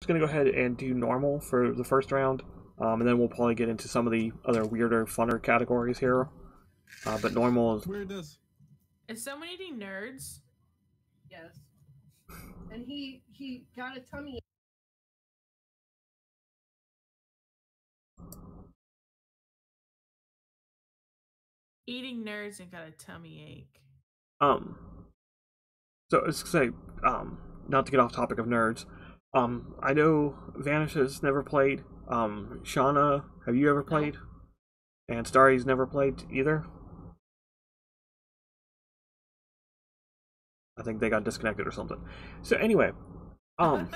just gonna go ahead and do normal for the first round, um, and then we'll probably get into some of the other weirder, funner categories here. Uh, but normal is Weirdness. Is someone eating nerds? Yes. And he he got a tummy. Eating nerds and got a tummy ache. Um. So I was gonna say, um, not to get off topic of nerds. Um, I know Vanish has never played. Um, Shauna, have you ever played? And Starry's never played either. I think they got disconnected or something. So anyway, um,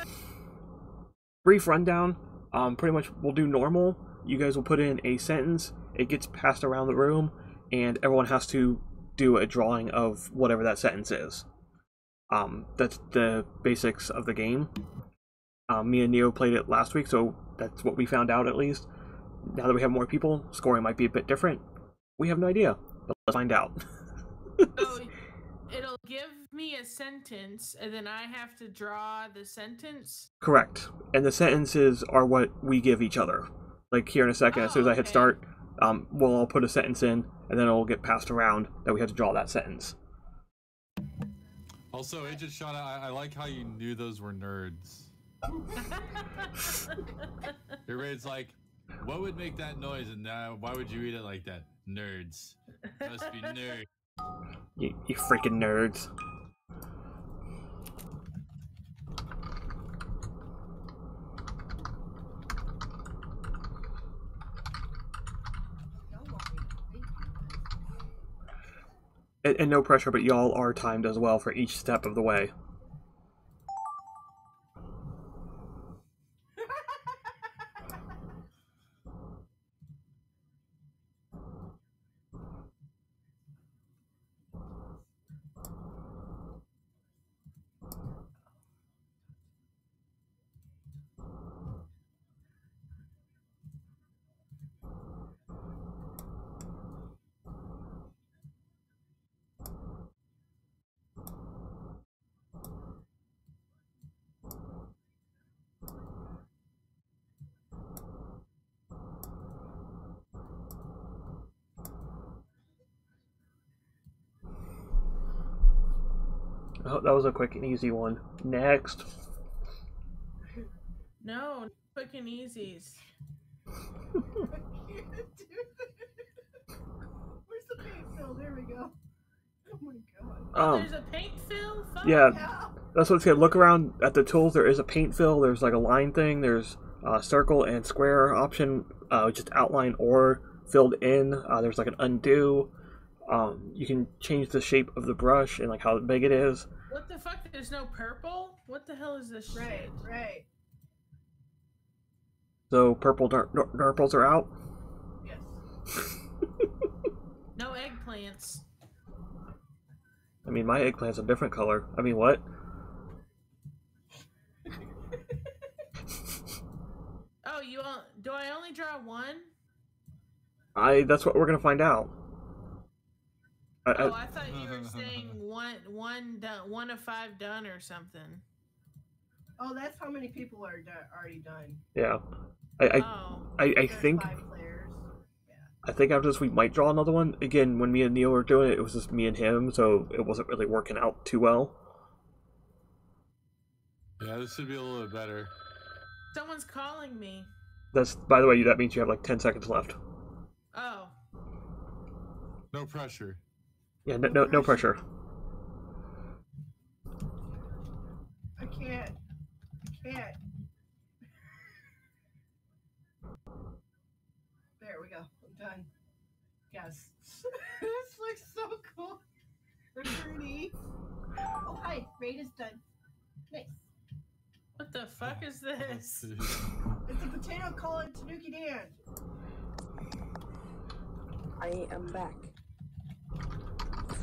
brief rundown. Um, pretty much we'll do normal. You guys will put in a sentence. It gets passed around the room, and everyone has to do a drawing of whatever that sentence is. Um, that's the basics of the game. Um, me and Neo played it last week, so that's what we found out at least. Now that we have more people, scoring might be a bit different. We have no idea, but let's find out. So it'll give me a sentence, and then I have to draw the sentence. Correct. And the sentences are what we give each other. Like here in a second, as soon as Oh, I hit okay. start, um, we'll all put a sentence in, and then it'll get passed around that we have to draw that sentence. Also, Agent Shauna, I, I like how you knew those were nerds. Raid's like, what would make that noise, and why would you eat it like that? Nerds. Must be nerds. You, you freaking nerds. And no pressure, but y'all are timed as well for each step of the way. That was a quick and easy one. Next. no, quick and easies. I can't do this. Where's the paint fill? There we go. Oh my god. Um, There's a paint fill. Fuck. yeah, Yeah. that's what it's gonna look around at the tools. There is a paint fill. There's like a line thing. There's uh, circle and square option, uh, just outline or filled in. Uh, there's like an undo. Um, you can change the shape of the brush and like how big it is. What the fuck? There's no purple. What the hell is this Right, shit? right. So purple dur- dur- nurples are out. Yes. No eggplants. I mean, my eggplant's a different color. I mean, what? Oh, you on, do I only draw one? I. That's what we're gonna find out. I, I, Oh, I thought you were saying one, one done, one of five done or something. Oh, that's how many people are do- already done. yeah. I. I, oh, I, I think. five players. I think after this we might draw another one. Again, when me and Neil were doing it, it was just me and him, so it wasn't really working out too well. Yeah, this should be a little bit better. someone's calling me. That's by the way, that means you have like ten seconds left. Oh, No pressure. Yeah, no, no, no pressure. I can't. I can't. There we go. I'm done. Yes. this looks so cool. Pretty. Oh hi, raid is done. Nice. what the fuck is this? It's a potato calling Tanuki Dan. I am back.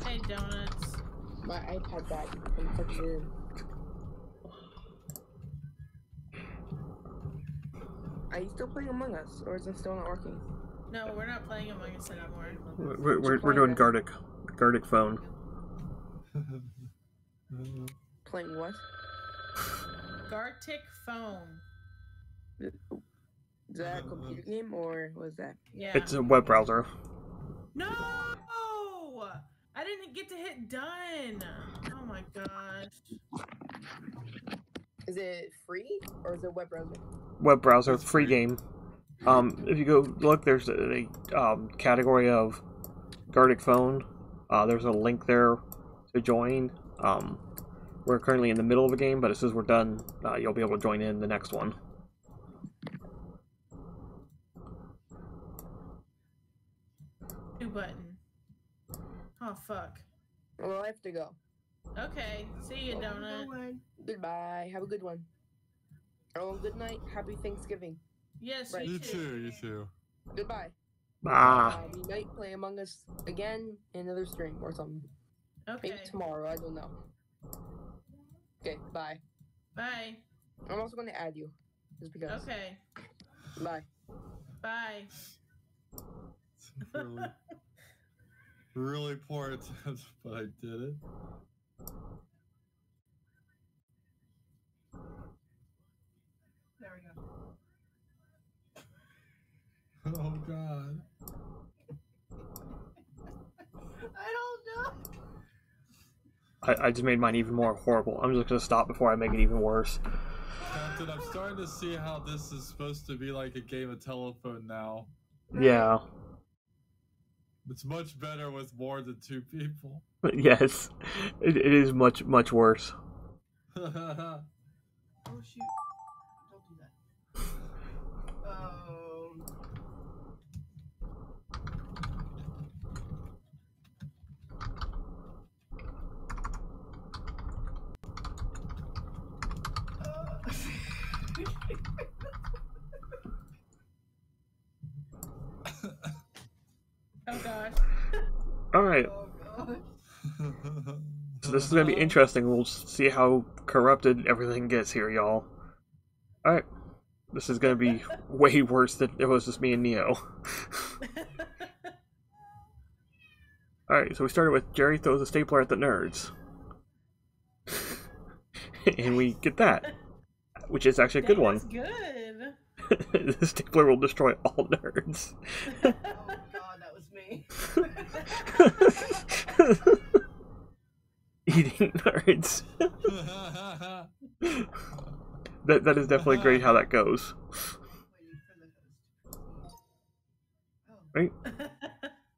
Hey, donuts. My iPad back. I'm fucking. Are you still playing Among Us, or is it still not working? No, we're not playing Among Us anymore. We're, we're, we're doing Gartic, Gartic phone. Playing what? Gartic phone. Is that a computer game or what is that? Yeah. It's a web browser. No! I didn't get to hit done. Oh my gosh. Is it free or is it web browser? Web browser, free free. game. Um, if you go look, there's a, a um, category of Gartic phone. Uh, there's a link there to join. Um, we're currently in the middle of a game, but as soon as we're done, uh, you'll be able to join in the next one. New button. Oh fuck. Well, I have to go. Okay. See you, Have a donut. Goodbye. Have a good one. Oh, good night. Happy Thanksgiving. Yes, Right. you You too. too, you too. Goodbye. Ah, Uh, we might play Among Us again in another stream or something. Okay. Maybe tomorrow. I don't know. Okay. Bye. Bye. I'm also going to add you, just because. Okay. Bye. Bye. Really, really poor attempt, but I did it. There we go. Oh god. I don't know. I, I just made mine even more horrible. I'm just gonna stop before I make it even worse. Captain, I'm starting to see how this is supposed to be like a game of telephone now. Yeah. It's much better with more than two people. Yes, it, it is much much worse. Oh shoot! Gosh. All right, oh gosh. so this is gonna be interesting. We'll see how corrupted everything gets here, y'all. All right, this is gonna be way worse than it was just me and Neo. All right, so we started with Jerry throws a stapler at the nerds, and we get that, which is actually a good Dang, one. Good. the stapler will destroy all nerds. Me. Eating nerds. that that is definitely great how that goes. Waiting for the host. Right?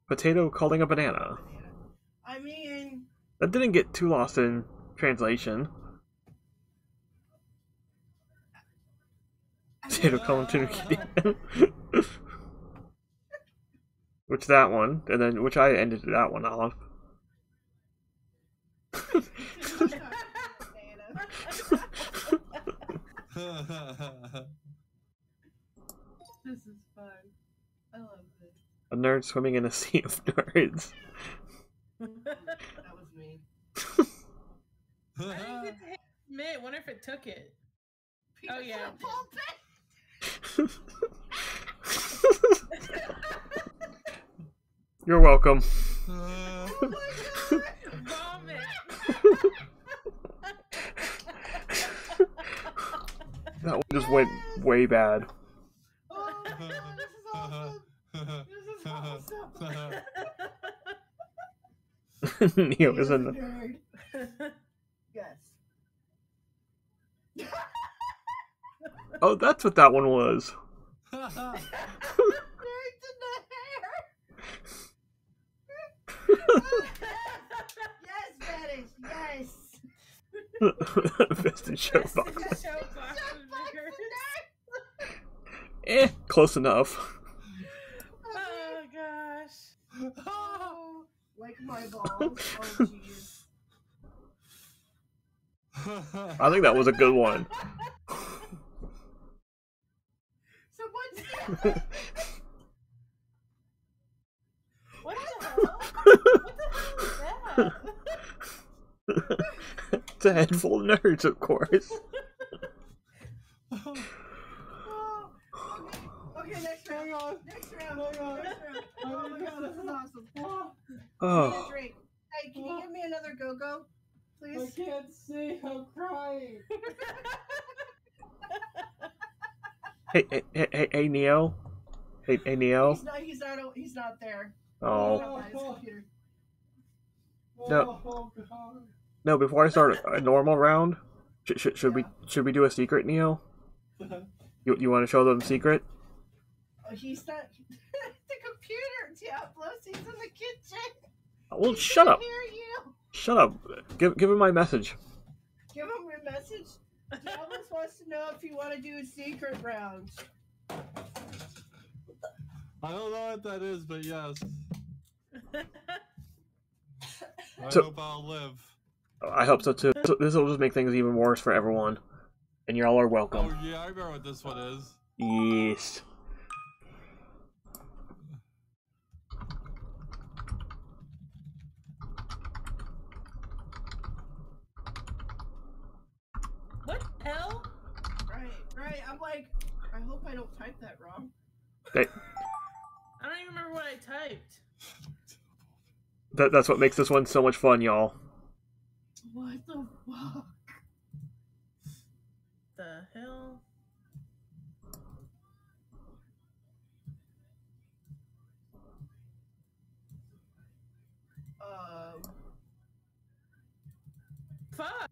Potato calling a banana. I mean, That didn't get too lost in translation. Potato calling to Which that one, and then which I ended that one off. This is fun. I love this. A nerd swimming in a sea of nerds. That was me. I didn't get to hit Submit. Wonder if it took it. Oh, yeah, Pan it Pumpkin! You're welcome. Oh my god! That one just went way bad. Oh my god, this is awesome! This is awesome! Neo is in the. Yes. Oh, that's what that one was. Nerds in the hair! Yes, Banish, yes! Best in show Best box. in show box of. Eh, close enough. Oh gosh. Oh, like my balls. Oh, jeez. I think that was a good one. Someone's What the hell? What the hell is that? It's a head full of nerds, of course. Oh, okay. Okay, next round. Next round. Next round. Oh my oh, god, this is awesome. I Oh. Hey, can you give me another go-go? Please? I can't see. I'm crying. Hey, hey, hey, hey, hey, Neo. Hey, hey, Neo. He's not. He's not. He's not there. Oh. He's not by his computer. No. Oh, God. No, before I start a normal round, should, should, should we should we do a secret, Neo? Uh-huh. You you want to show them secret? Oh, he's not. the computer, Dyablos. He's in the kitchen. Uh, well, He shut up. Hear you. Shut up. Give give him my message. Give him your message. Dyablos wants to know if you want to do a secret round. I don't know what that is, but yes. I So- hope I'll live. I hope so too. This will just make things even worse for everyone, and y'all are welcome. Oh yeah, I remember what this one is. Yes. what the hell? Right, right. I'm like, I hope I don't type that wrong. Hey. I don't even remember what I typed. That that's what makes this one so much fun, y'all. What the fuck? The hell? Um, Fuck.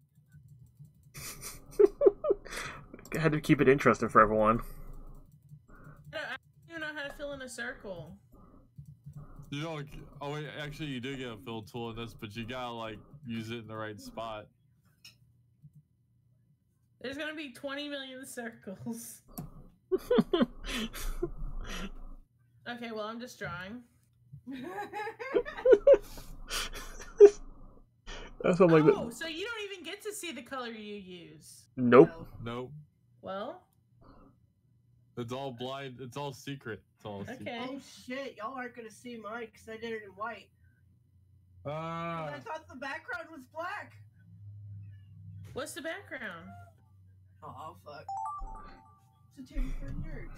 I had to keep it interesting for everyone. I don't, I don't even know how to fill in a circle. You don't. Oh wait, actually, you do get a fill tool in this, but you gotta like use it in the right spot. There's gonna be 20 million circles. Okay, well, I'm just drawing. That's what I'm like. oh, so you don't even get to see the color you use. Nope. Nope. Well, It's all blind. It's all secret. It's all okay. oh shit, y'all aren't gonna see mine because I did it in white. Ah. I thought the background was black. What's the background? Oh fuck. It's a table for nerds.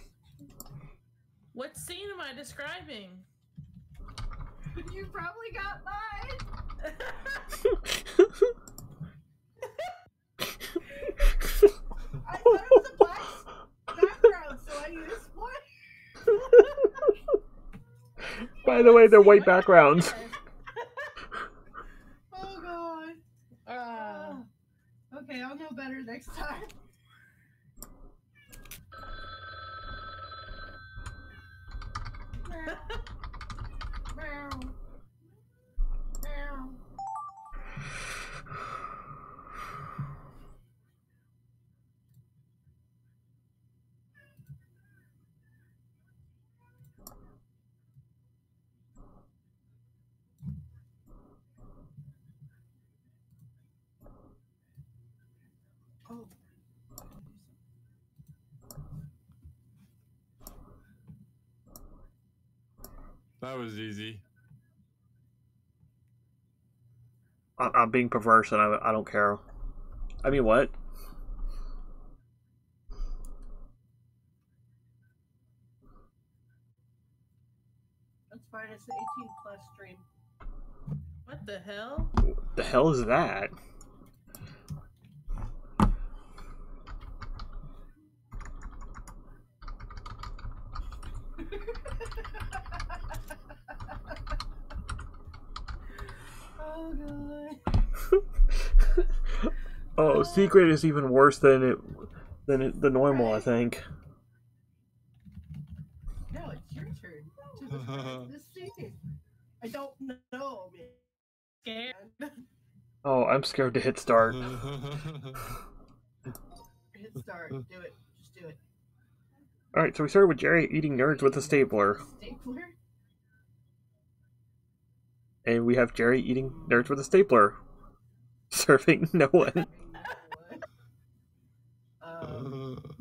What scene am I describing? You probably got mine. I thought it was a black background, so I used white. By the way, they're white backgrounds. Oh god. Uh. Okay, I'll know better next time. Meow. Meow. Oh. That was easy. I- I'm being perverse, and I I don't care. I mean, what? That's fine. It's the 18 plus stream. what the hell? The hell is that? Oh. Oh, secret is even worse than it than it, the normal. I think. No, it's your turn to describe this scene. I don't know, man. Scared. Oh, I'm scared to hit start. Hit start. Do it. Just do it. All right, so we started with Jerry eating nerds with a stapler, Stapler? And we have Jerry eating nerds with a stapler, serving no one. Um,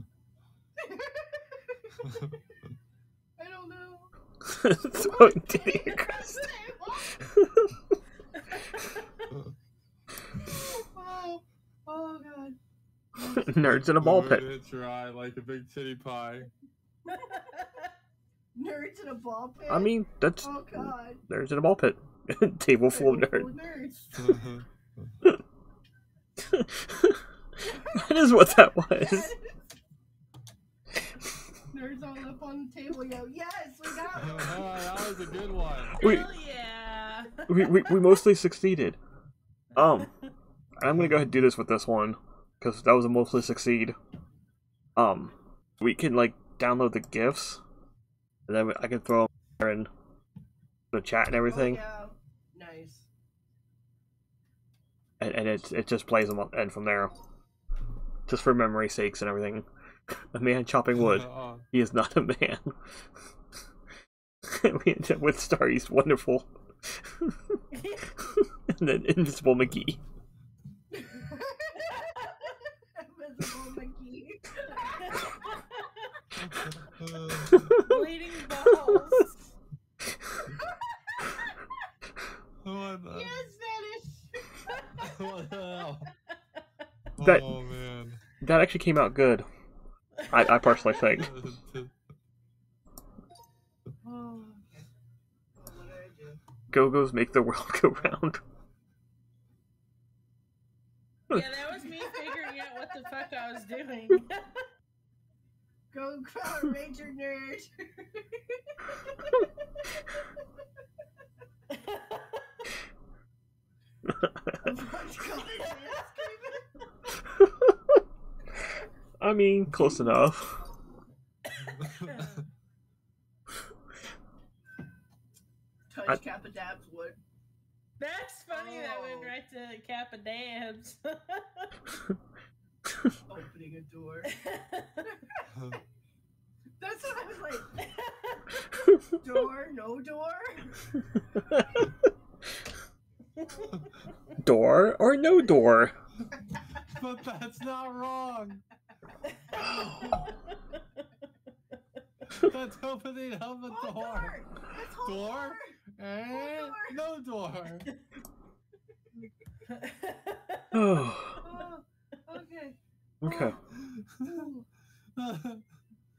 I don't know. Throwing titty across. oh, oh god. nerds in a ball pit. It's right, like a big titty pie. Nerds in a ball pit. I mean, that's oh god. nerds in a ball pit. Table full of nerds. nerds. that is what that was. Nerds all up on the table, yo. Yes, we got Oh, one. that was a good one. We- Hell yeah. we, we, we mostly succeeded. Um, I'm gonna go ahead and do this with this one because that was a mostly succeed. Um, we can like download the gifs, and then I can throw them in the chat and everything, Oh, yeah. Nice. And, and it it just plays them up and from there, just for memory sakes and everything. A man chopping wood. Oh, He is not a man. we end up with Star East Wonderful, and then Invisible McGee. Invisible McGee. Bleeding balls. what the? yes, Spanish. What the hell? That- Oh man. That actually came out good. I, I personally think. Oh. What did I do? Go Go's make the world go round. yeah, that was me figuring out what the fuck I was doing. Go Power Ranger nerd. I mean, close enough. Touch I- Kappa Dabs wood. That's funny. That went Oh. right to Kappa Dabs. Opening a door. That's what I was like. Door, no door. Door or no door? but that's not wrong. That's opening of a Oh, door. That's whole Door? And eh? no door. Oh, okay. okay.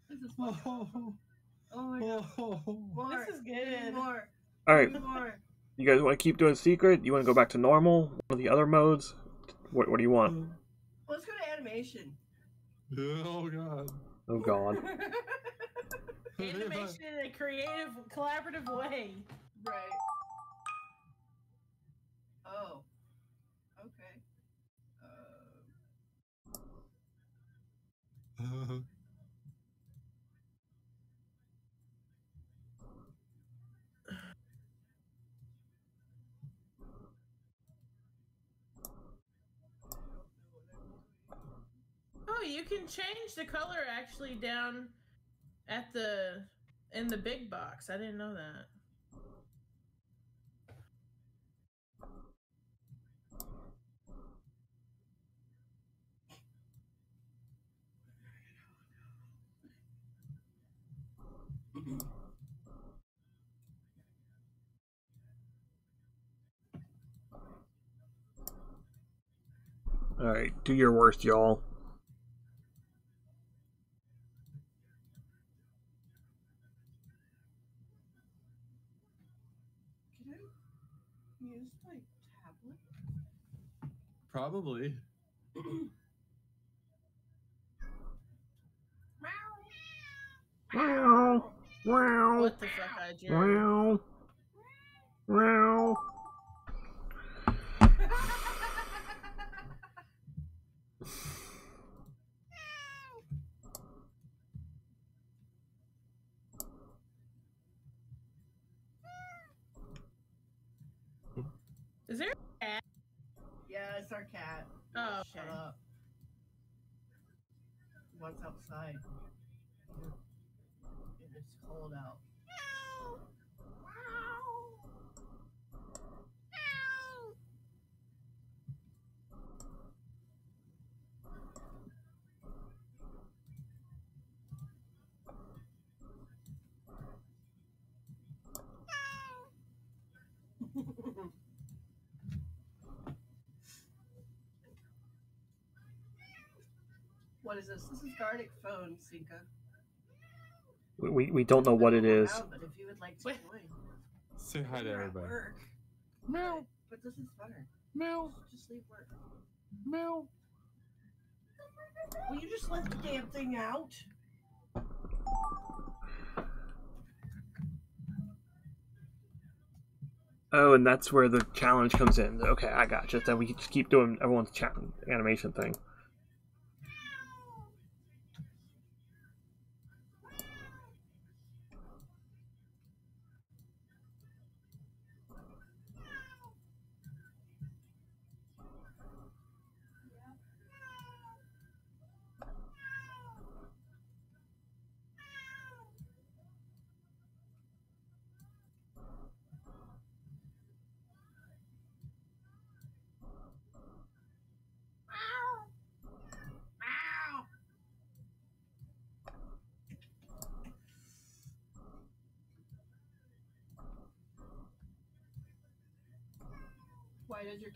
This is fun. oh, Oh my god. oh. More. This is good. More. Alright, More. You guys want to keep doing secret? You want to go back to normal? One of the other modes? What, what do you want? Let's go to animation. Oh god. Oh god. Animation in a creative, collaborative way. right. Oh. Okay. Uh, you can change the color actually down at the in the big box. I didn't know that. Alright, do your worst, y'all. can I use my tablet? Probably. Meow. Meow. What the fuck, I drew? It's our cat. Oh, Shut okay. up. What's outside? It's cold out. What is this? This is Gartic phone, Sinka. We, we, don't know what it is. Say hi to everybody. Meow. But this is better. Meow. Just leave work. Meow. Will you just let the damn thing out? Oh, and that's where the challenge comes in. Okay, I got gotcha. Then we just keep doing everyone's animation thing.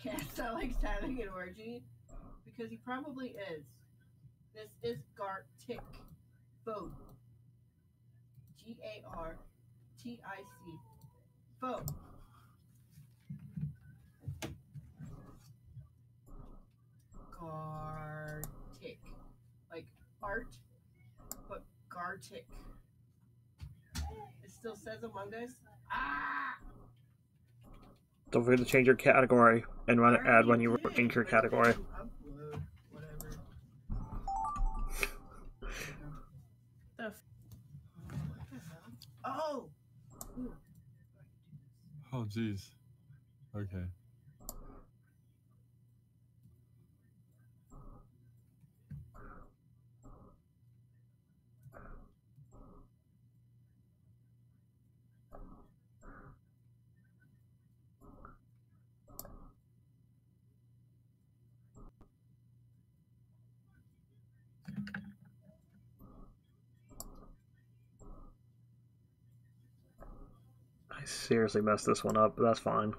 Cat sound like he's having an orgy? Because he probably is. This is Gartic. Vote. G A R T I C. Vote. Gartic. Like art, but Gartic. It still says Among Us. Ah! Don't forget to change your category and run an I ad when you change your category. then upload, whatever. The f- What the hell? Oh! Oh, jeez. Okay. I seriously messed this one up, but that's fine.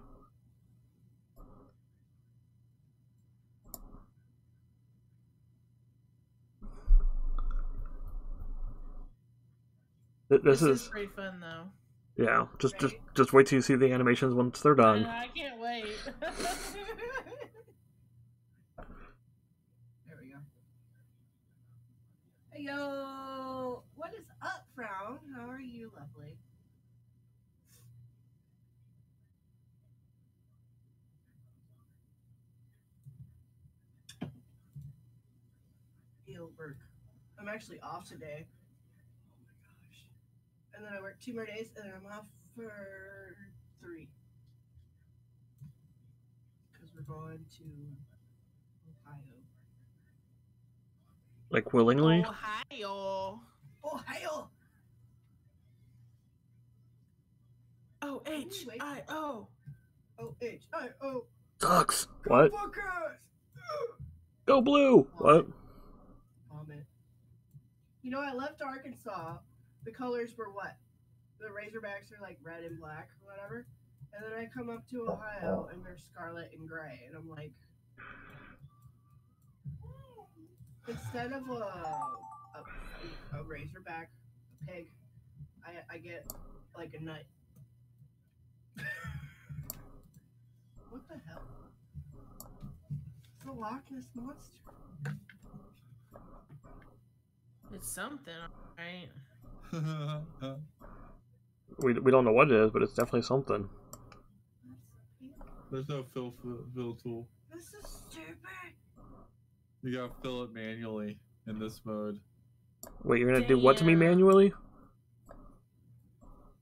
Th- This, is, pretty fun though. yeah. Just just just wait till you see the animations once they're done. know, I can't wait. there we go. Hey yo! What is up, Frown? How are you, lovely? Ew, work. I'm actually off today. Oh my gosh. And then I work two more days, and then I'm off for three. Because we're going to Ohio. Like willingly. Ohio. Ohio! O H I O. O H I O. Sucks. What? Go blue. What? You know, I left Arkansas. The colors were what? The Razorbacks are like red and black or whatever. And then I come up to Ohio and they're scarlet and gray. And I'm like, instead of a, a, a Razorback, a pig, I, I get like a nut. what the hell? It's a Loch Ness monster. It's something, right? We, we don't know what it is, but it's definitely something. There's no fill fill tool. This is stupid. You gotta fill it manually in this mode. Wait, you're gonna do what to me manually?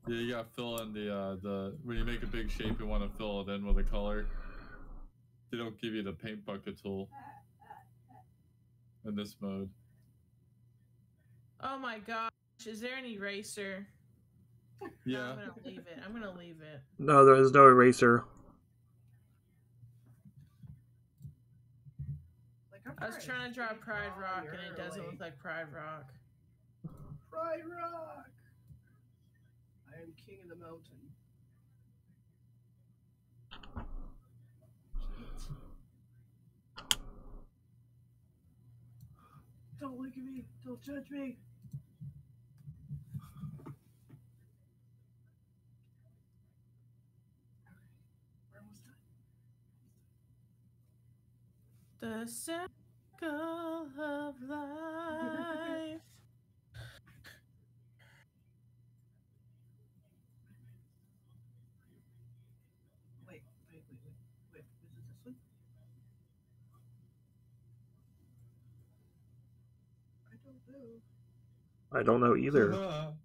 Yeah, you gotta fill in the uh the when you make a big shape, you want to fill it in with a color. They don't give you the paint bucket tool in this mode. Oh my gosh, is there an eraser? No, Yeah, I'm gonna leave it. I'm gonna leave it. No, there is no eraser. Like I was trying to draw Pride Rock and it doesn't look like Pride Rock. Pride Rock. I am king of the mountain. Don't look at me. Don't judge me. We're almost done. The circle of life. wait, wait, wait. Is it this one? I don't know. I don't know either. Oh no.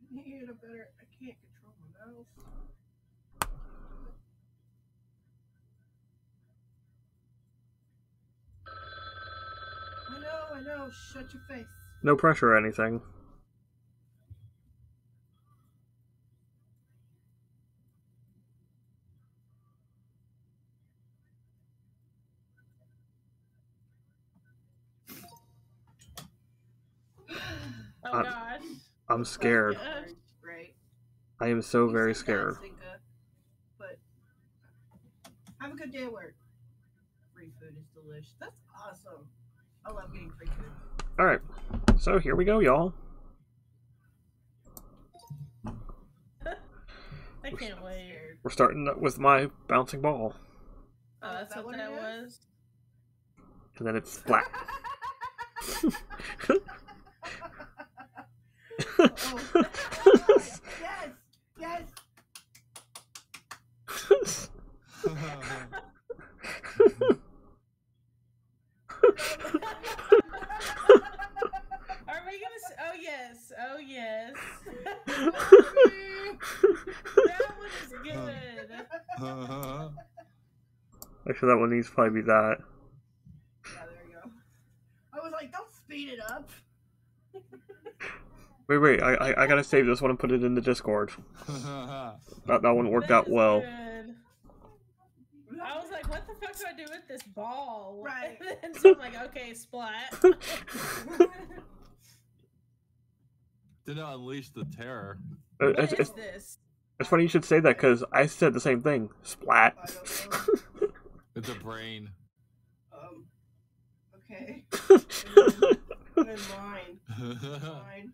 I need a better. I can't control my mouse. I know, Shut your face. No pressure or anything. Oh Uh, gosh. I'm scared. Yeah. Right. I am so You very said that, scared. But have a good day at work. Free food is delicious. That's awesome. I love getting free food. Alright, so here we go, y'all. I can't wait. We're starting with my bouncing ball. Oh, that's that what what that was. And then it's flat. Oh. yes, yes. Are we gonna? S- oh yes. Oh yes. that one is good. Actually, that one needs to probably be that. Yeah, there you go. I was like, don't speed it up. Wait, wait, I, I, I gotta save this one and put it in the Discord. That, that one worked That out well. good. I was like, what the fuck do I do with this ball? Right. and so I'm like, okay, splat. Did not unleash the terror. Uh, What It's, is it's, this? it's funny you should say that because I said the same thing. Splat. I don't know. It's a brain. Um, okay. I'm in line. Line.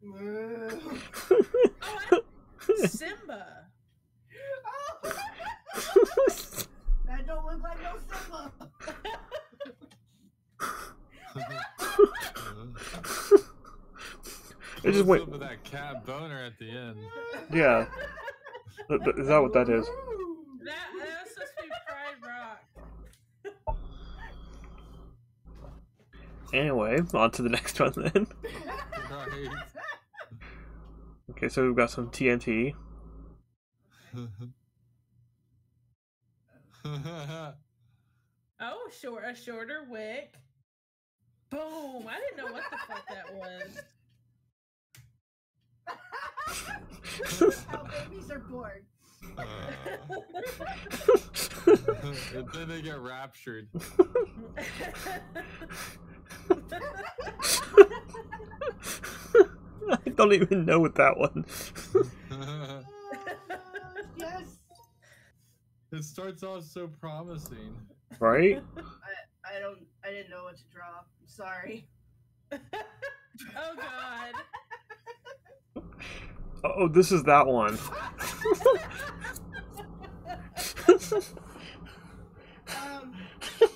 Moo. Oh, Simba. Oh, that don't look like no Simba. It just went. with that cat boner at the end. Yeah. Th- th- Is that what that is? That, that was supposed to be Pride Rock. Anyway, on to the next one then. Right. Okay, so we've got some TNT. Oh, short a shorter wick. Boom! I didn't know what the fuck that was. How babies are born. and then they get raptured. I don't even know what that one. Oh, yes. it starts off so promising. Right? I, I don't. I didn't know what to draw. I'm sorry. oh god. Oh, this is that one. Um,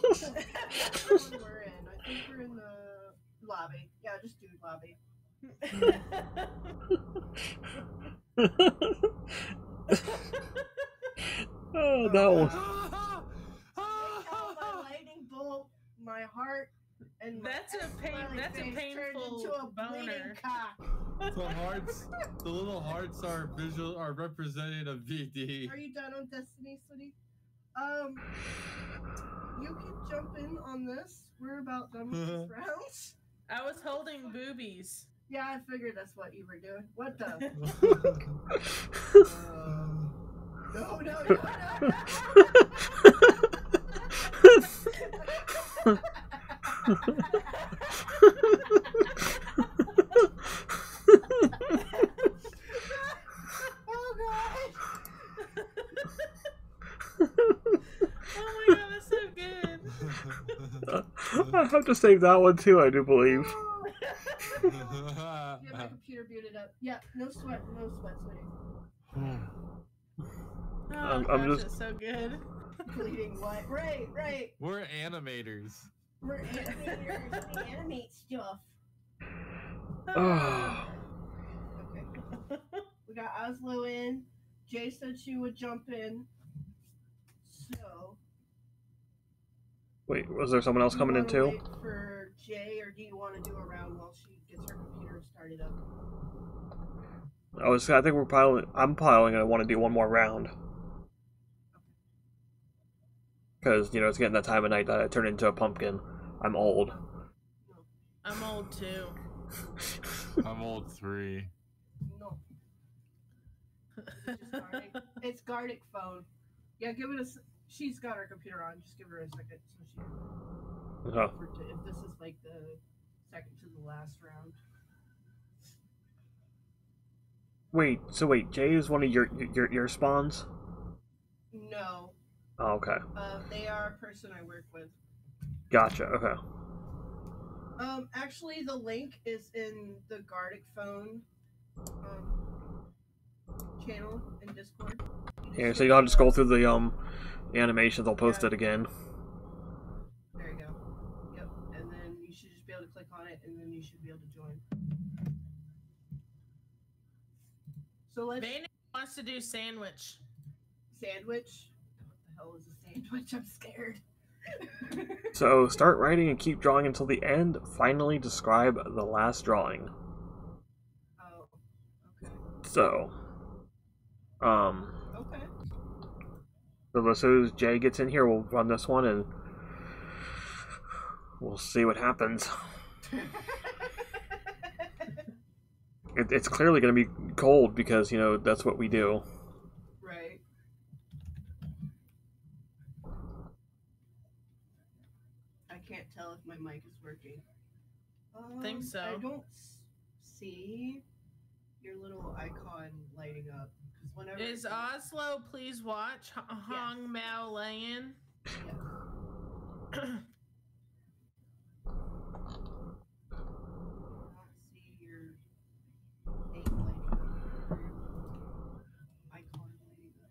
we're in. I think we're in the lobby. Yeah, just do lobby. oh, that one. My lightning bolt, my heart, and my That's a pain- that's a face turned into a boner. cock. The hearts, the little hearts are visual, are representing a VD. Are you done on Destiny, City? Um, you can jump in on this. We're about done with this round. I was holding boobies. Yeah, I figured that's what you were doing. What the? Um, No, no, no, no. oh god. Oh my god, that's so good. I have to save that one too, I do believe. You have my computer muted up. Yeah, no sweat, no sweat, sweetie. Hmm. Oh I'm- gosh, I'm just- that's so good. Bleeding white. Right, right. We're animators. We're animators. we animate stuff. Oh, ah. Okay. We got Oslo in. Jay said she would jump in. So. Wait, was there someone else coming in too? wait For Jay, or do you want to do a round while she gets her computer started up? I was. I think we're piling. I'm piling. I want to do one more round. Because you know it's getting that time of night that I turn into a pumpkin. I'm old. I'm old too. I'm old three. It's just Gartic. It's phone. Yeah, give it a. She's got her computer on. Just give her a second. So she. Oh, t- if this is like the second to the last round. wait. So wait, Jay is one of your your your spawns. No, Oh, okay. uh, they are a person I work with. Gotcha. Okay. Um, actually, the link is in the Gartic phone um, channel in Discord. just Yeah. So you don't have to scroll through the um animations. I'll post Yeah. it again. There you go. Yep, and then you should just be able to click on it, and then you should be able to join. So let's Vayne wants to do sandwich. sandwich. What the hell is a sandwich? I'm scared. So start writing and keep drawing until the end. Finally, describe the last drawing. Oh, okay. So, um, Okay. so as soon as Jay gets in here, we'll run this one and we'll see what happens. It, it's clearly going to be cold because you know that's what we do. right. I can't tell if my mic is working. Um, Think so. I don't see your little icon lighting up. Whenever Is Oslo please watch H- Hong Mao Lan? Yes. I don't see your name lighting up. or your little Icon lighting up.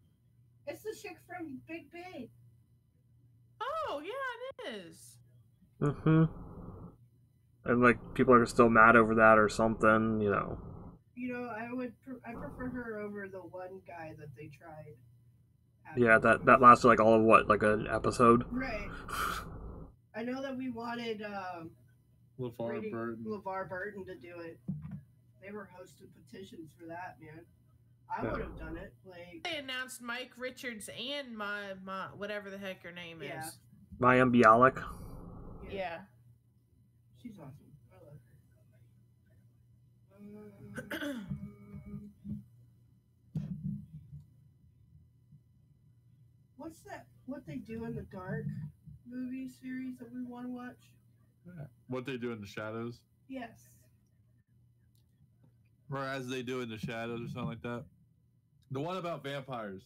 It's the chick from Big Bang. Oh, yeah, it is. Mm-hmm. And like people are still mad over that or something, you know. You know, I would pr- I prefer her over the one guy that they tried. having. Yeah, that that lasted like all of what, like an episode. Right. I know that we wanted um, LeVar Brady- Burton. LeVar Burton to do it. They were hosting petitions for that, man. I Yeah. would have done it. Like, They announced Mike Richards and my, my whatever the heck her name Yeah. is. Mayim Bialik. Yeah. she's awesome. I love her. Um, What's that? What they do in the dark movie series that we want to watch? What they do in the shadows. Yes. Or as they do in the shadows or something like that. The one about vampires.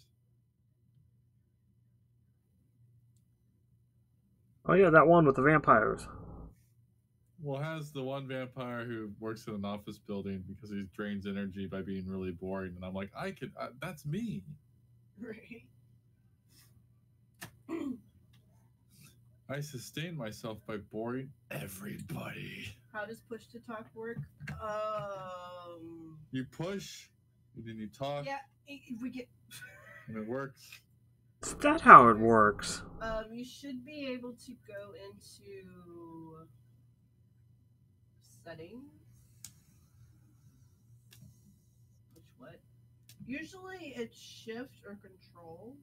Oh yeah, that one with the vampires. Well, has the one vampire who works in an office building because he drains energy by being really boring, and I'm like, I could. I, that's me. Right. I sustain myself by boring everybody. How does push to talk work? Um. You push, and then you talk, Yeah. I- If we get. and it works. Is that how it works? Um, you should be able to go into settings. Which what? Usually it's shift or control.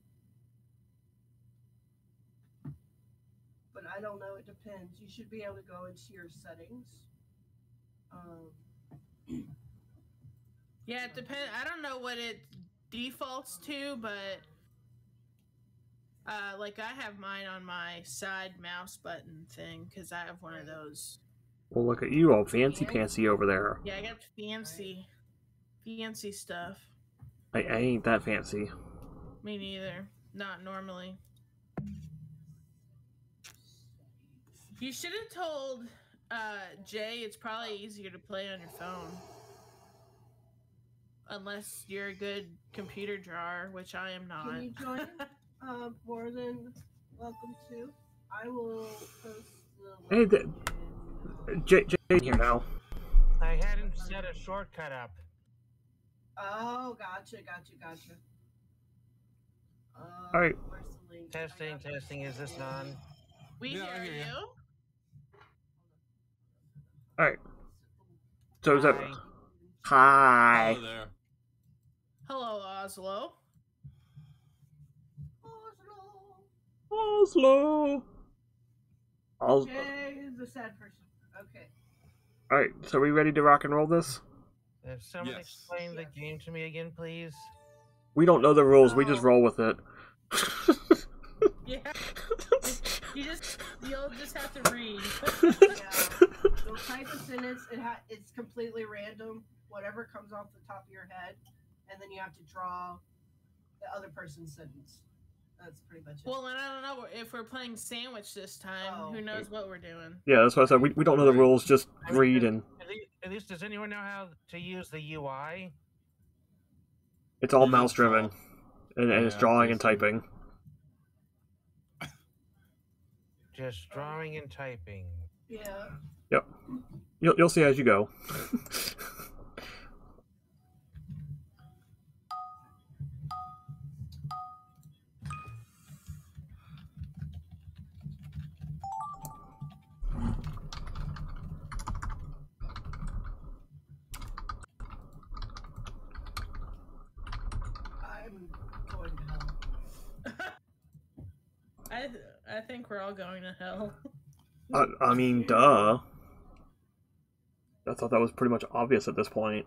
But I don't know. It depends. You should be able to go into your settings. Um, Yeah, it depends. I don't know what it defaults to, but uh, like I have mine on my side mouse button thing because I have one of those. Well, look at you, all fancy pantsy over there. Yeah, I got fancy, fancy stuff. I, I ain't that fancy. Me neither. Not normally. You should have told uh, Jay it's probably easier to play on your phone. Unless you're a good computer drawer, which I am not. Can you join? uh, more than welcome to. I will post the. Hey, link the- in- Jay, Jay here now. I hadn't set a shortcut up. Oh, gotcha, gotcha, gotcha. Uh, All right. Where's the link? Testing, testing. Is this on? We Yeah, I hear hear ya. you. All right. So is that Hi. hi? Hello there. Hello, Oslo. Oslo. Oslo. Oslo. Jay is a sad person. Okay. All right. So are we ready to rock and roll this? If someone Yes. explain the game to me again, please. We don't know the rules. We just Oh. roll with it. Yeah, you just you'll just have to read. Yeah. You'll type a sentence. It ha- it's completely random. Whatever comes off the top of your head, and then you have to draw the other person's sentence. That's pretty much it. well, and I don't know if we're playing sandwich this time. Oh. Who knows what we're doing? yeah, that's what I said. We, we don't know the rules. Just read and At least, at least does anyone know how to use the UI? it's all mouse driven, all- and, and it's drawing and typing. Just drawing and typing. yeah. Yep. You'll you'll see as you go. I I think we're all going to hell. I, I mean, duh. I thought that was pretty much obvious at this point.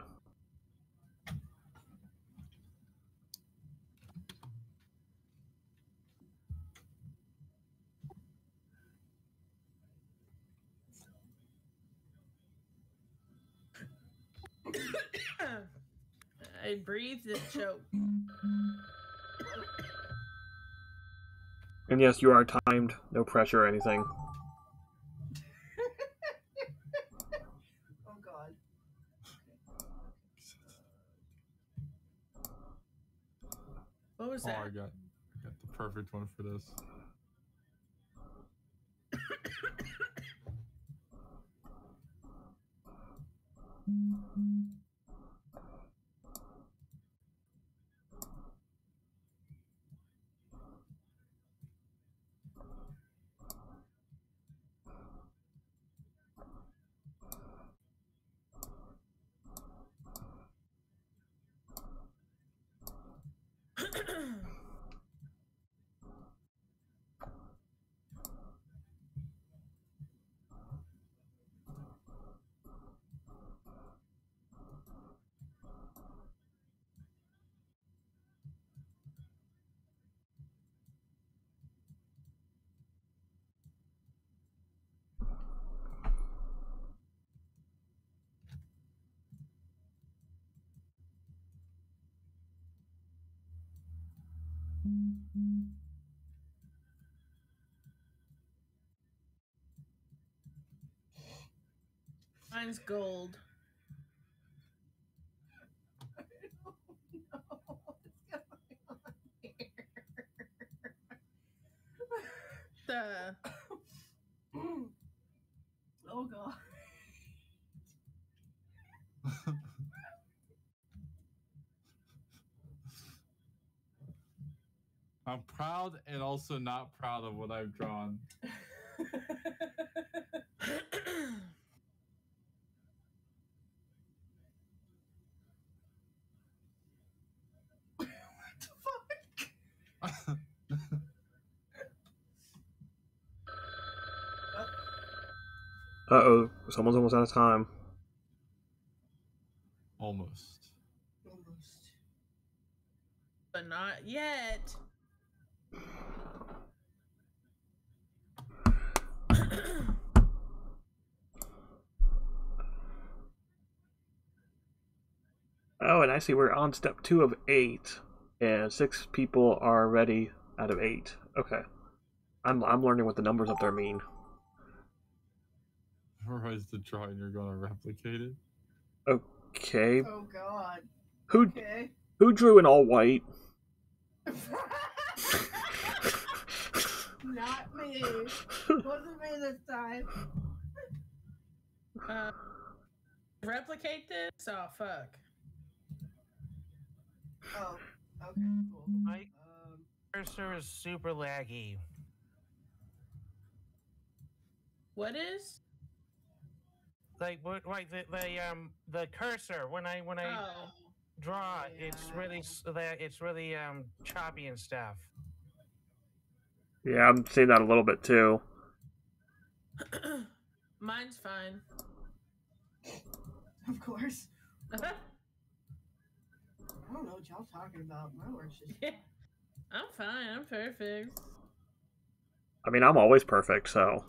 I breathed and choked. And yes, you are timed. No pressure or anything. Oh God. What was oh, that? Oh. I got, got the perfect one for this. Mine's gold. What's going on here? The oh God. I'm proud and also not proud of what I've drawn. what the fuck? Uh oh, someone's almost out of time. Almost. Almost. But not yet. Oh, and I see we're on step two of eight, and six people are ready out of eight. Okay, I'm I'm learning what the numbers up there mean. Memorize the drawing, you're gonna replicate it. Okay, Oh god. who Okay. who drew in all white? Not me. Wasn't me this time. Uh, replicate this? Oh fuck. Oh. Okay. Cool. My Um. cursor is super laggy. What is? Like what? Like the, the um the cursor when I when I Oh. draw, it's really that it's really um choppy and stuff. Yeah, I'm seeing that a little bit too. Mine's fine. Of course. I don't know what y'all talking about. My work's just. I'm fine. I'm perfect. I mean, I'm always perfect, so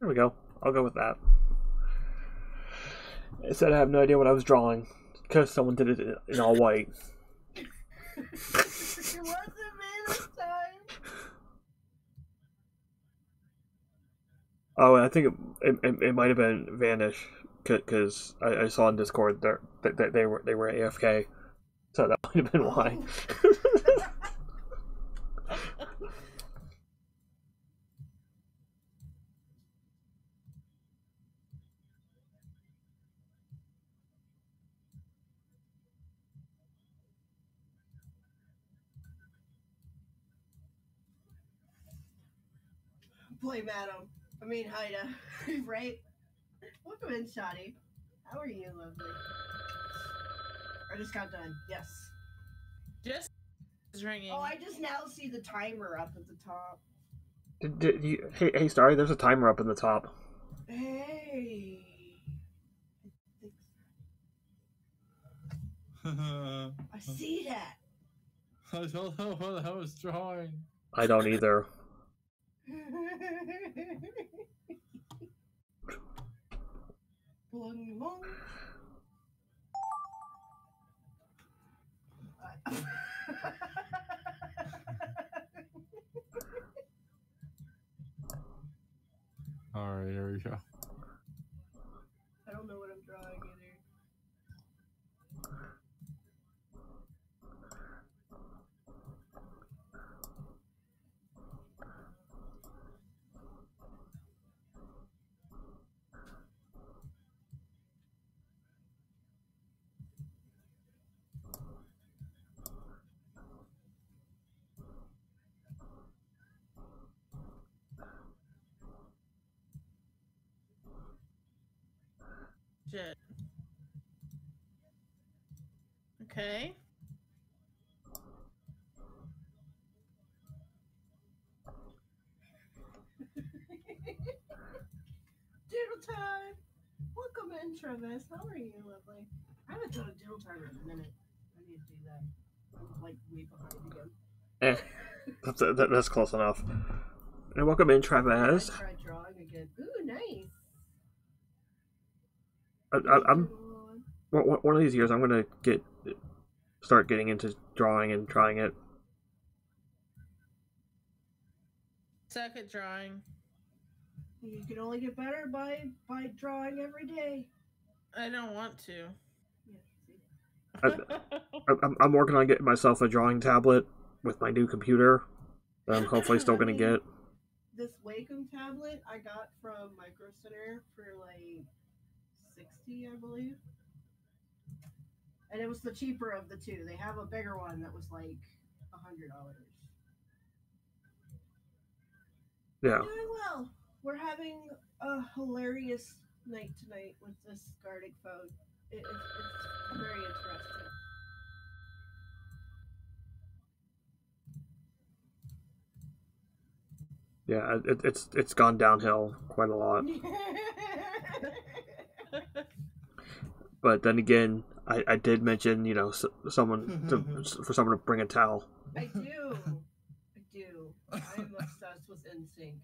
there we go. I'll go with that. It said I have no idea what I was drawing because someone did it in all white. it wasn't me this time. Oh, and I think it it, it might have been Vanish because I, I saw in Discord that that that they were they were AFK, so that might have been why. Play Madam. I mean, Haida. right? Welcome in, Shotty. How are you, lovely? I just got done. Yes. Just is ringing. Oh, I just now see the timer up at the top. Did, did you, hey, hey, Starry, there's a timer up in the top. Hey. I I see that. I don't know what I was drawing. I don't either. Belong, belong. Alright, here we go. Okay. Doodle time! Welcome in, Travis. How are you, lovely? I haven't done a doodle time in a minute. I need to do that. I'm like way behind again. Eh, that's that, that's close enough. And welcome in, Travis. I tried drawing again. Ooh, nice. I, I, I'm Doodle on. one one- one of these years. I'm gonna get start getting into drawing and trying it. Suck at drawing. You can only get better by by drawing every day. I don't want to. I, I'm, I'm working on getting myself a drawing tablet with my new computer. That I'm hopefully still gonna get. This Wacom tablet I got from Micro Center for like 60, I believe. And it was the cheaper of the two. They have a bigger one that was like a hundred dollars. Yeah. Doing well. We're having a hilarious night tonight with this Gartic phone. It, it's, it's very interesting. Yeah, it, it's it's gone downhill quite a lot. But then again, I, I did mention you know s- someone mm-hmm, to, mm-hmm. for someone to bring a towel. I do. I do. I'm obsessed with NSYNC.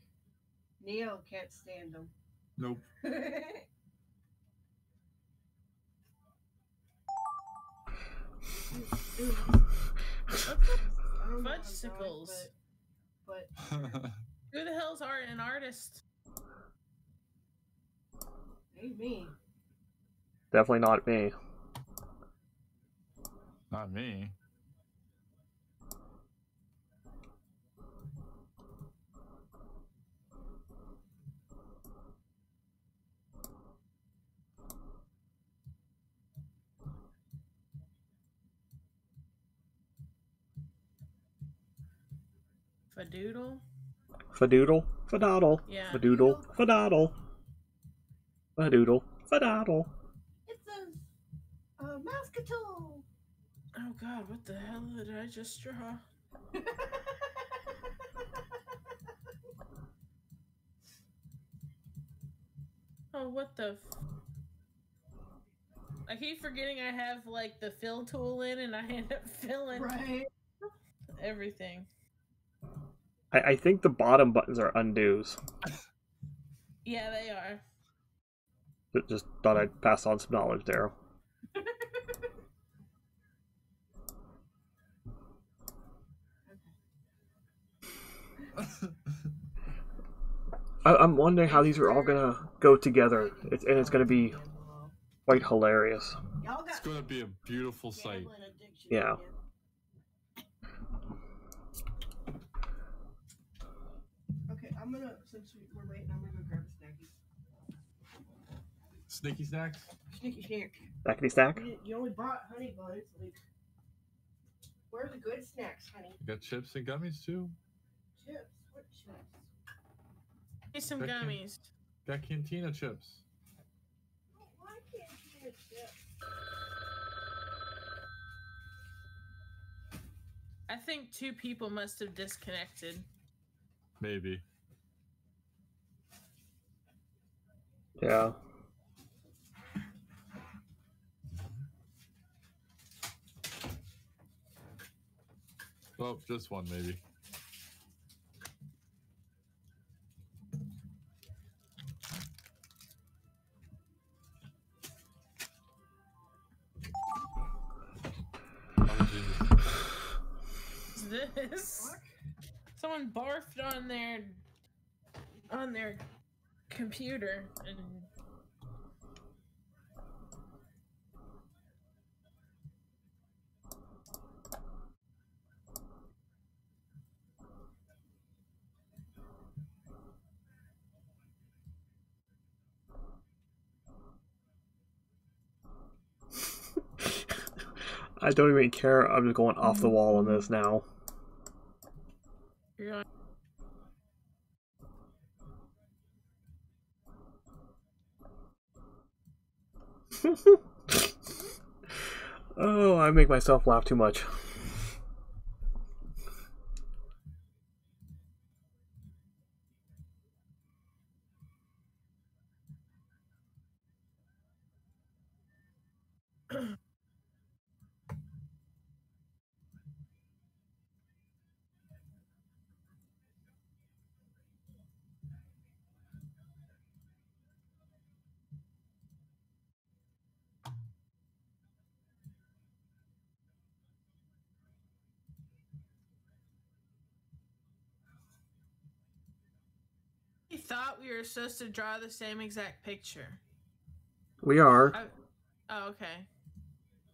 Neo can't stand them. Nope. Fudgesicles. But, but Who the hell's art an artist? ain't me. Definitely not me. Not me. Fadoodle? Fadoodle, Fadoodle? Yeah. fadoodle, fadoddle, fadoodle, fadoddle. It's a, a Mascatul. Oh god, what the hell did I just draw? Oh, what the f- I keep forgetting I have like the fill tool in and I end up filling right. everything. I, I think the bottom buttons are undos. Yeah, they are. Just thought I'd pass on some knowledge there. I, I'm wondering how these are all gonna go together. It's, and it's gonna be quite hilarious. Y'all It's got going to be a beautiful sight. Yeah. again. Okay, I'm gonna since we- we're waiting, I'm gonna go grab a snacky. Sneaky snacks? Sneaky snack. Stackety stack? You, you only bought honey buns. Like, where are the good snacks, honey? You got chips and gummies too? Chips. What chips? Get some Okay. gummies. Got cantina chips. Why can't you get chips? I think two people must have disconnected. Maybe. Yeah. Well, just one maybe. Barfed on their on their computer and I don't even care. I'm just going off the wall on this now. you're going, oh, I make myself laugh too much. We thought we were supposed to draw the same exact picture. We are. I, oh, okay.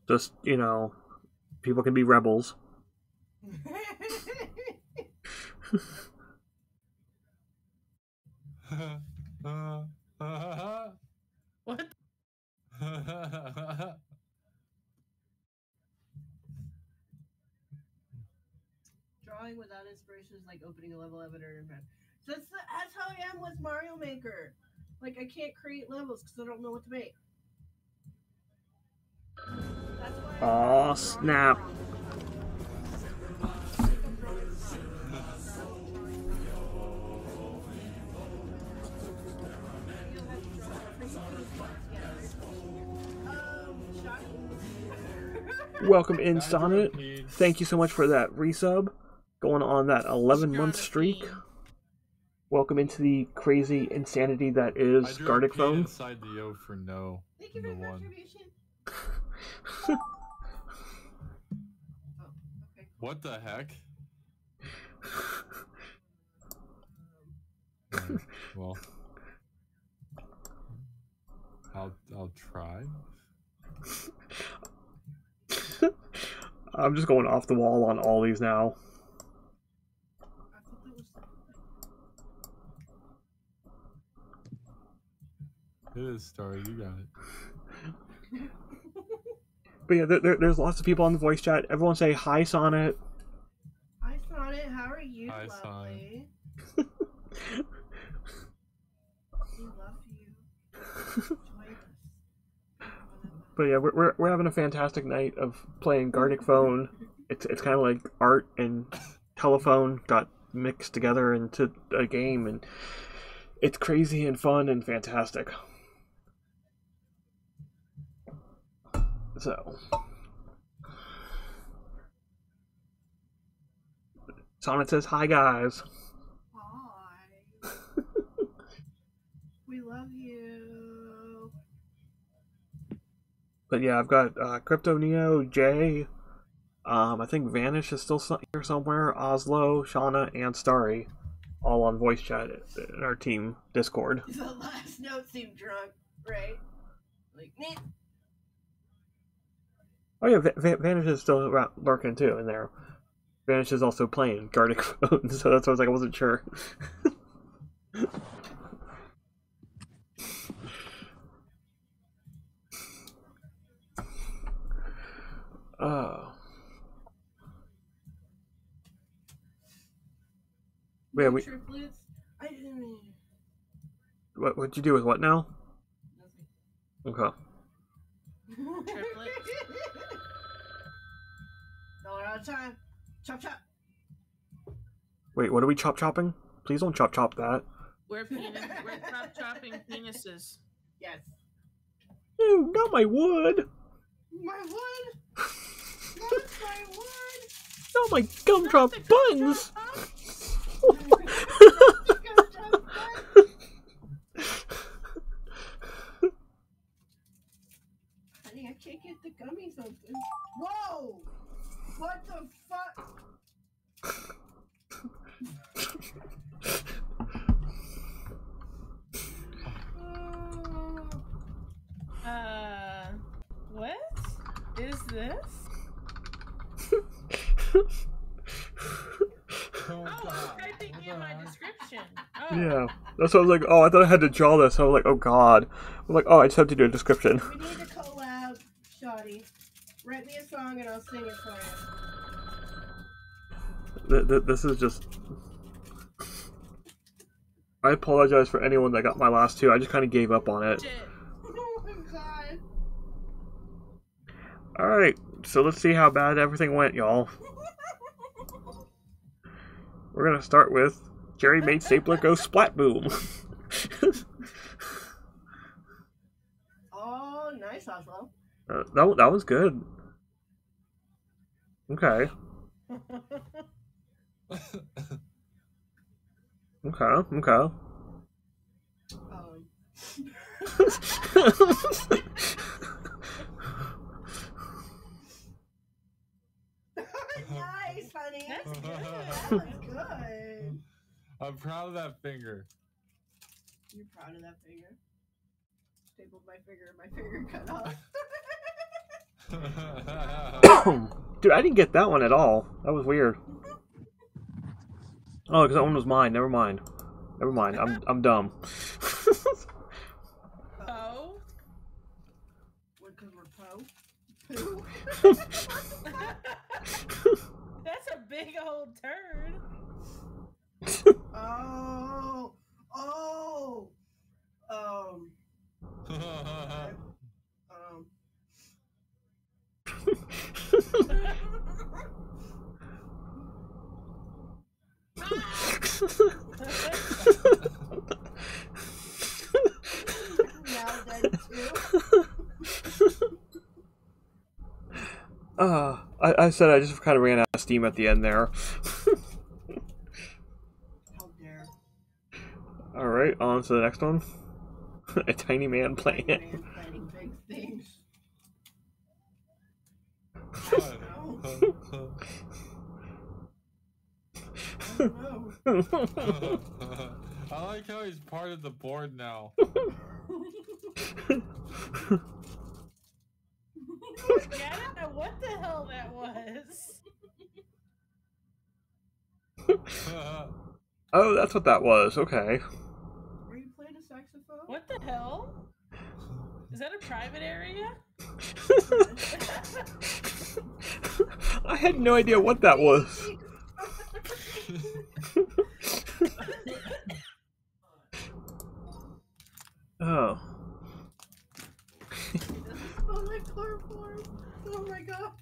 Just, you know, people can be rebels. What? Drawing without inspiration is like opening a level editor in Pen. That's, that's how I am with Mario Maker. Like, I can't create levels because I don't know what to make. Oh, snap. Welcome in, Sonnet. Thank you so much for that resub. Going on that 11 month streak. Welcome into the crazy insanity that I drew Gartic Phone. inside the O for no. Thank you for the the one. contribution. Oh, okay. What the heck? Alright, well, I'll I'll try. I'm just going off the wall on all these now. I thought that was It is Star. You got it. But yeah, there, there, there's lots of people on the voice chat. Everyone say hi, Sonnet. Hi Sonnet, how are you, Hi, lovely? we love you. But yeah, we're, we're, we're having a fantastic night of playing Gartic Phone. It's it's kind of like art and telephone got mixed together into a game, and it's crazy and fun and fantastic. So, Sonnet says hi, guys. Hi. we love you. But yeah, I've got uh, Crypto Neo, Jay. Um, I think Vanish is still here somewhere. Oslo, Shauna, and Starry, all on voice chat in our team Discord. The last note seemed drunk, right? Like. Oh yeah, Va- Vanish is still ra- lurking too in there. Vanish is also playing Gartic Phone, so that's why I was like, I wasn't sure. Oh. Yeah, we, Triplets? I didn't. what what'd you do with what now? Nothing. Okay. Triplets? Dollar out of Uh, time. Chop chop. Wait, what are we chop chopping? Please don't chop chop that. We're penis. We're chop chopping penises. Yes. Ew, not my wood. My wood. Not my wood. Not my gumdrop Not the buns. Honey, I can't get the gummies open. Whoa! What the fuck? Uh, what is this? Oh, Oh, I'm typing in my description. Oh. yeah, that's what I was like. Oh, I thought I had to draw this. I was like, oh god. I'm like, oh, I just have to do a description. we need a collab, Shoddy. Write me a song and I'll sing it for you. Th- th- this is just. I apologize for anyone that got my last two. I just kind of gave up on it. Oh my god. All right, so let's see how bad everything went, y'all. We're gonna start with Jerry made Stapler go splat boom. Oh, nice, Oslo. Uh, that that was good. Okay. Okay. Okay. Nice, honey. That's That good. was good. I'm proud of that finger. You're proud of that finger. Stapled my finger, my finger cut off. Dude, I didn't get that one at all. That was weird. Oh, because that one was mine. Never mind. Never mind. I'm I'm dumb. Oh. What, because we're po? Poo? That's a big old turd. Oh, oh, um. Now then too. Uh, I, I said I just kind of ran out of steam at the end there. All right, on to the next one. a tiny man playing it. Man planning big things. God. Oh no. I like how he's part of the board now. Yeah, I don't know what the hell that was. oh, that's what that was. Okay. Are you playing a saxophone? What the hell? Is that a private area? I had no idea what that was. Oh. Smell like chloroform. Oh my god.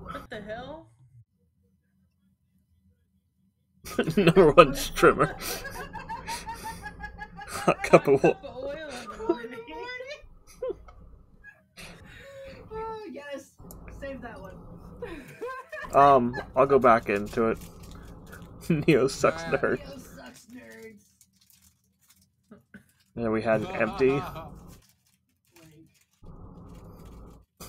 What the hell? Number one trimmer. A cup of One wa- cup of oil in the morning. oh yes. Save that one. Um, I'll go back into it. Neo sucks Ah. nerd. Neo sucks nerds. And then we had an empty.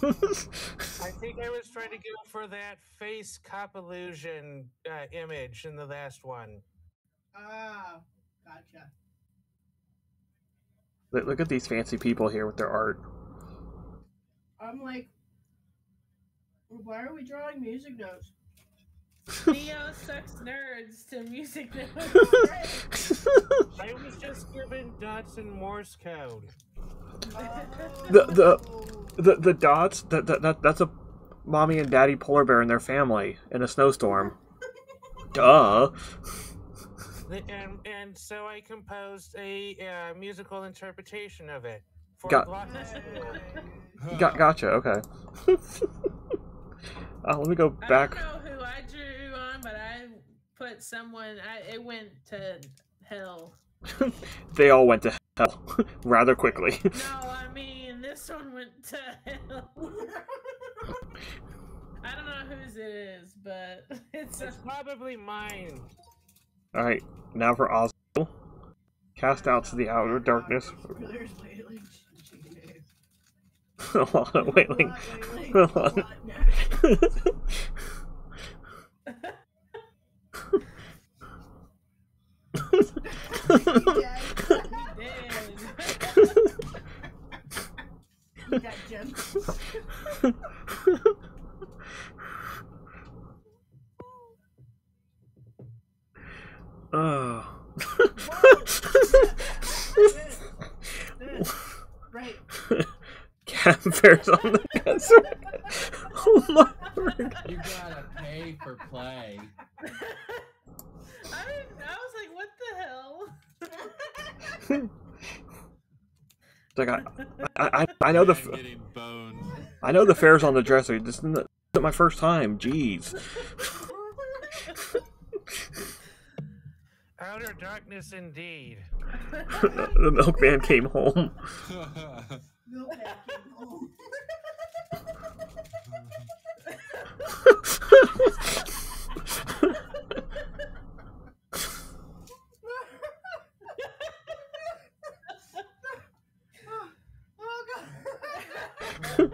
I think I was trying to go for that face cop illusion uh, image in the last one. Ah, gotcha. Look, look at these fancy people here with their art. I'm like, why are we drawing music notes? Neo sucks nerds to music notes. I was just given dots and Morse code. The- the- the the dots that, that that that's a mommy and daddy polar bear and their family in a snowstorm. Duh. The- And, and so I composed a uh, musical interpretation of it. For Got- Got gotcha. Okay. uh, let me go I back. don't know who I drew on, but I put someone. I it went to hell. They all went to hell rather quickly. No, I mean this one went to hell. I don't know whose it is, but it's a, probably mine. all right, now for Oz. Cast out to the outer darkness. There's Wailing. a lot of wailing. Wailing. A lot. did. That oh. Right. Cat bears on the desert. Oh my word. You gotta pay for play. I didn't. I was like, what the hell? It's like I, I, I, I know the, I'm f- getting boned. I know the fair's on the dresser. This isn't my first time. Jeez. Outer darkness indeed. the milkman came home. Milk that came home.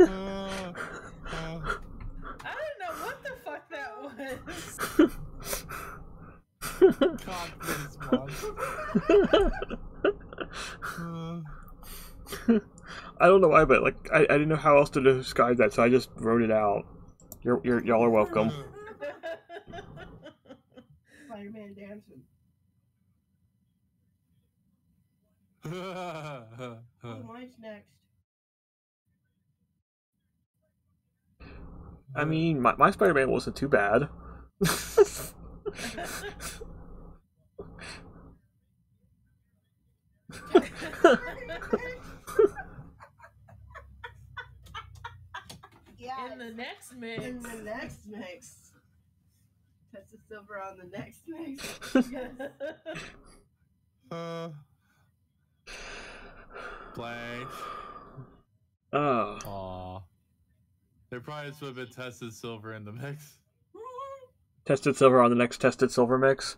oh god. I don't know what the fuck that was. Confidence one. I don't know why, but like I, I didn't know how else to describe that, so I just wrote it out. You're, you're y'all are welcome. Spider-Man dancing. Oh, mine's next. I mean, my, my Spider-Man wasn't too bad. yeah. In the next mix. in the next mix. Test the silver on the next mix. Uh, play. Oh. Aw. They probably just would have been tested silver in the mix. Tested silver on the next tested silver mix.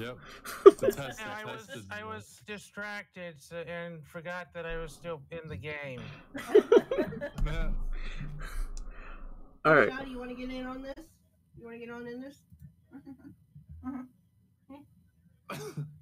Yep. Test, I was I was distracted and forgot that I was still in the game. Man, All right. Scotty, you want to get in on this? You want to get on in this? Mm-hmm. Mm-hmm. Mm-hmm.